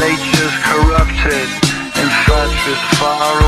nature's corrupted, and such is far.